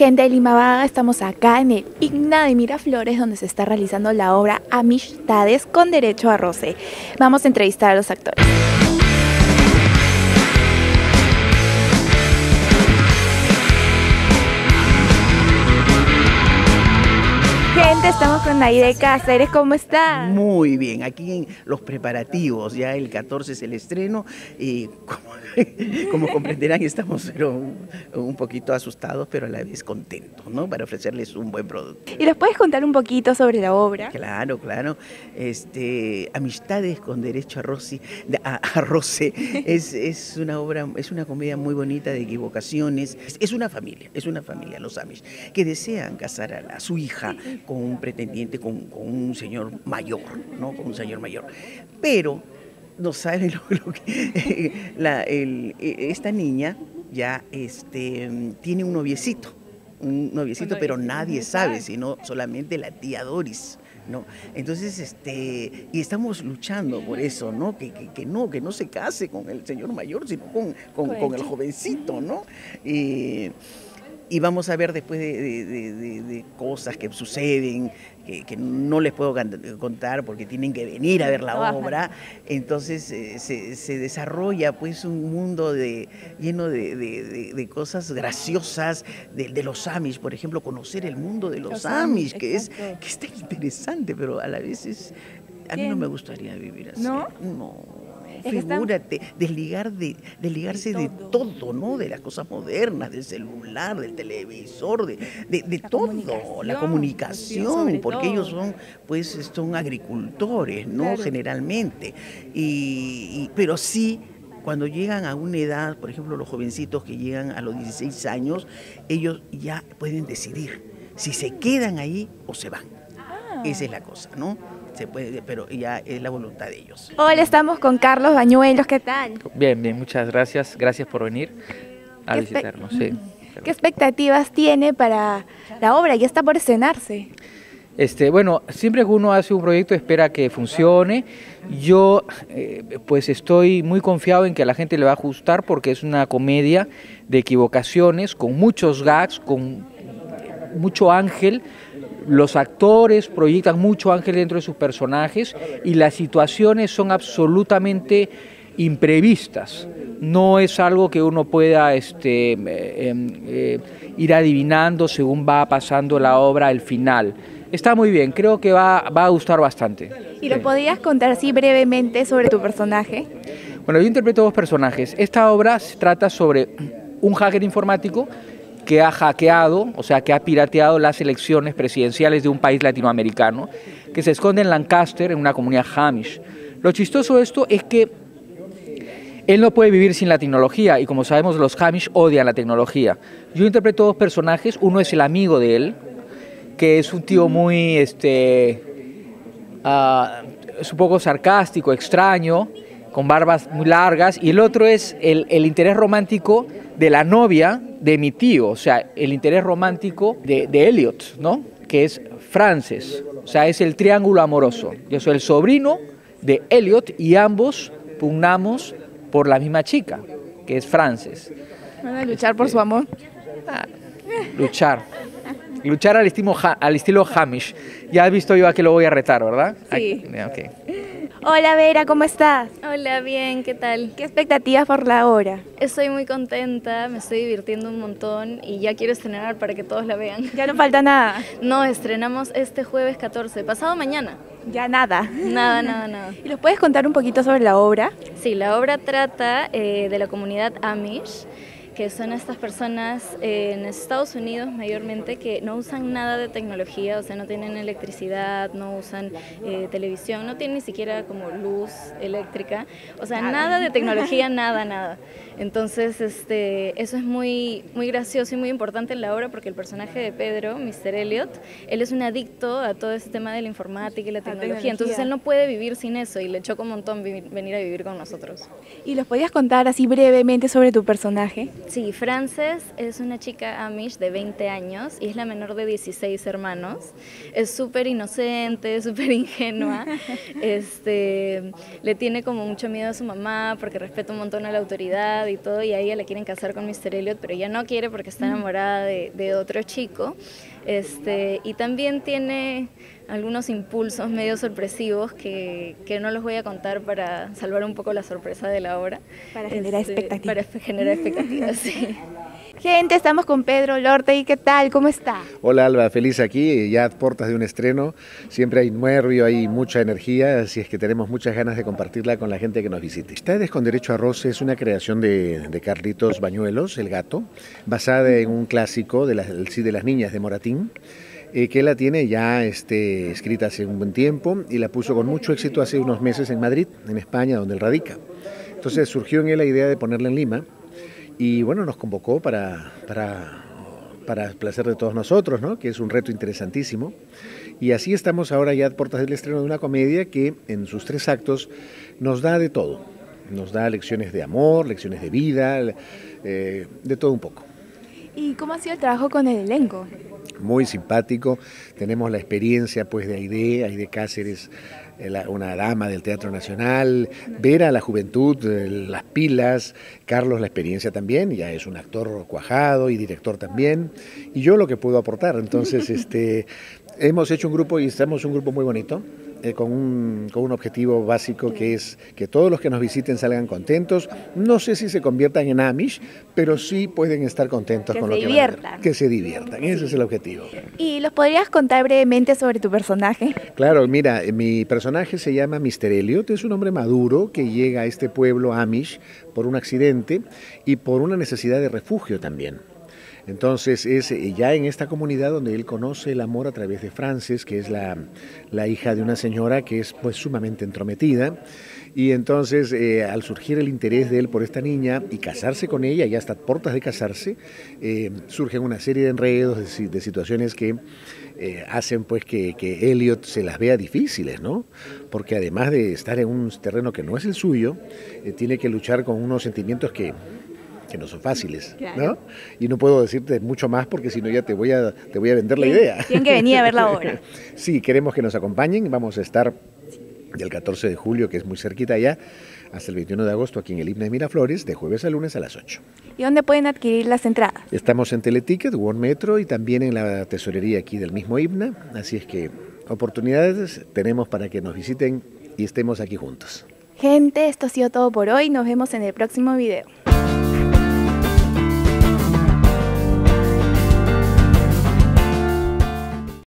Gente de Limavaga, estamos acá en el Igna de Miraflores, donde se está realizando la obra Amistades con Derecho a Roce. Vamos a entrevistar a los actores. Gente, estamos con Naide Cáceres, ¿cómo está? Muy bien, aquí en los preparativos, ya el 14 es el estreno y como, como comprenderán estamos pero, un poquito asustados, pero a la vez contentos, ¿no? Para ofrecerles un buen producto. ¿Y nos puedes contar un poquito sobre la obra? Claro, claro. Este, Amistades con Derecho a, Rossi, a, a Roce es, es una obra, es una comedia muy bonita de equivocaciones. Es, es una familia, es una familia, los Amish, que desean casar a, la, a su hija con un pretendiente, con, con, un señor mayor, ¿no? Con un señor mayor. Pero no saben lo, lo que la, el, esta niña ya este, tiene un noviecito, un noviecito, pero nadie sabe, sino solamente la tía Doris. ¿No? Entonces, este, y estamos luchando por eso, ¿no? Que, que, que no, que no se case con el señor mayor, sino con, con, con el jovencito, ¿no? Y, y vamos a ver después de, de, de, de cosas que suceden, que, que, no les puedo contar porque tienen que venir a ver la obra. Entonces eh, se, se, desarrolla pues un mundo de, lleno de, cosas graciosas de, los Amish, por ejemplo, conocer el mundo de los, los Amish, que es, que es tan interesante, pero a la vez es... A mí no me gustaría vivir así. ¿No? No figúrate, desligar de, desligarse de todo. de todo, ¿no? De las cosas modernas, del celular, del televisor, de, de, de la todo, comunicación, la comunicación, porque todo. ellos son, pues, son agricultores, ¿no? Claro. Generalmente. Y, y, pero sí cuando llegan a una edad, por ejemplo, los jovencitos que llegan a los 16 años, ellos ya pueden decidir si se quedan ahí o se van. Ah. Esa es la cosa, ¿no? Se puede, pero ya es la voluntad de ellos. Hola, estamos con Carlos Bañuelos, ¿qué tal? Bien, bien, muchas gracias, gracias por venir a visitarnos. Sí. ¿Qué expectativas tiene para la obra? Ya está por estrenarse. Este, bueno, siempre que uno hace un proyecto espera que funcione. Yo eh, pues estoy muy confiado en que a la gente le va a gustar porque es una comedia de equivocaciones, con muchos gags, con mucho ángel, los actores proyectan mucho ángel dentro de sus personajes y las situaciones son absolutamente imprevistas. No es algo que uno pueda este, eh, eh, ir adivinando según va pasando la obra al final. Está muy bien, creo que va, va a gustar bastante. ¿Y lo sí. podías contar así brevemente sobre tu personaje? Bueno, yo interpreto dos personajes. Esta obra se trata sobre un hacker informático que ha hackeado, o sea, que ha pirateado las elecciones presidenciales de un país latinoamericano, que se esconde en Lancaster, en una comunidad Hamish. Lo chistoso de esto es que él no puede vivir sin la tecnología y como sabemos los Hamish odian la tecnología. Yo interpreto dos personajes, uno es el amigo de él, que es un tío muy, este, uh, es un poco sarcástico, extraño, con barbas muy largas, y el otro es el, el interés romántico de la novia de mi tío, o sea, el interés romántico de, de Elliot, ¿no? Que es Frances, o sea, es el triángulo amoroso. Yo soy el sobrino de Elliot y ambos pugnamos por la misma chica, que es Frances. ¿Van a luchar por su amor? Ah, luchar. Luchar al estilo, al estilo Hamish. Ya has visto yo a que lo voy a retar, ¿verdad? Sí. Okay. Hola Vera, ¿cómo estás? Hola, bien, ¿qué tal? ¿Qué expectativas por la hora? Estoy muy contenta, me estoy divirtiendo un montón y ya quiero estrenar para que todos la vean. Ya no falta nada. No, estrenamos este jueves 14, pasado mañana. Ya nada. Nada, nada, nada. ¿Y nos puedes contar un poquito sobre la obra? Sí, la obra trata eh, de la comunidad Amish que son estas personas eh, en Estados Unidos mayormente que no usan nada de tecnología, o sea, no tienen electricidad, no usan eh, televisión, no tienen ni siquiera como luz eléctrica, o sea, nada, nada de tecnología, nada, nada. Entonces, este, eso es muy, muy gracioso y muy importante en la obra porque el personaje de Pedro, Mr. Elliot, él es un adicto a todo ese tema de la informática y la tecnología, la tecnología. entonces él no puede vivir sin eso y le choca un montón venir a vivir con nosotros. ¿Y los podías contar así brevemente sobre tu personaje? Sí, Frances es una chica Amish de 20 años y es la menor de 16 hermanos. Es súper inocente, súper ingenua. Este, le tiene como mucho miedo a su mamá porque respeta un montón a la autoridad y todo. Y a ella le quieren casar con Mr. Elliot, pero ella no quiere porque está enamorada de, de otro chico. Este, y también tiene algunos impulsos medio sorpresivos que, que, no los voy a contar para salvar un poco la sorpresa de la obra. Para generar este, expectativas. Para generar expectativas, sí. Gente, estamos con Pedro Lorte y ¿qué tal? ¿Cómo está? Hola Alba, feliz aquí, ya a puertas de un estreno, siempre hay nervio, hay mucha energía, así es que tenemos muchas ganas de compartirla con la gente que nos visite. Ustedes con Derecho a Roce es una creación de, de, Carlitos Bañuelos, El Gato, basada en un clásico de, la, de las niñas de Moratín. Eh, que la tiene ya este, escrita hace un buen tiempo y la puso con mucho éxito hace unos meses en Madrid, en España, donde él radica. Entonces surgió en él la idea de ponerla en Lima y bueno, nos convocó para, para, para el placer de todos nosotros, ¿no? que es un reto interesantísimo. Y así estamos ahora ya a puertas del estreno de una comedia que en sus tres actos nos da de todo. Nos da lecciones de amor, lecciones de vida, eh, de todo un poco. ¿Y cómo ha sido el trabajo con el elenco? Muy simpático, tenemos la experiencia pues de Aide, Aide Cáceres, una dama del Teatro Nacional, ver a la juventud, las pilas, Carlos la experiencia también, ya es un actor cuajado y director también, y yo lo que puedo aportar. Entonces, este, hemos hecho un grupo y estamos un grupo muy bonito. Eh, con, un, con, un, objetivo básico que es que todos los que nos visiten salgan contentos. No sé si se conviertan en Amish, pero sí pueden estar contentos que con lo que diviertan. van a ver. Que se diviertan, ese es el objetivo. ¿Y los podrías contar brevemente sobre tu personaje? Claro, mira, mi personaje se llama Mr. Elliot, es un hombre maduro que llega a este pueblo Amish por un accidente y por una necesidad de refugio también. Entonces es eh, ya en esta comunidad donde él conoce el amor a través de Frances, que es la, la hija de una señora que es pues sumamente entrometida. Y entonces eh, al surgir el interés de él por esta niña y casarse con ella, ya hasta puertas de casarse, eh, surgen una serie de enredos, de, de situaciones que hacen pues que, Elliot se las vea difíciles, ¿no? Porque además de estar en un terreno que no es el suyo, tiene que luchar con unos sentimientos que que no son fáciles, claro. ¿no? Y no puedo decirte mucho más porque si no ya te voy a, te voy a vender la idea. Tienen que venir a ver la obra. sí, queremos que nos acompañen, vamos a estar del 14 de julio, que es muy cerquita ya, hasta el 21 de agosto aquí en el Himno de Miraflores, de jueves a lunes a las 8. ¿Y dónde pueden adquirir las entradas? Estamos en Teleticket, One Metro y también en la tesorería aquí del mismo himno, así es que oportunidades tenemos para que nos visiten y estemos aquí juntos. Gente, esto ha sido todo por hoy, nos vemos en el próximo video.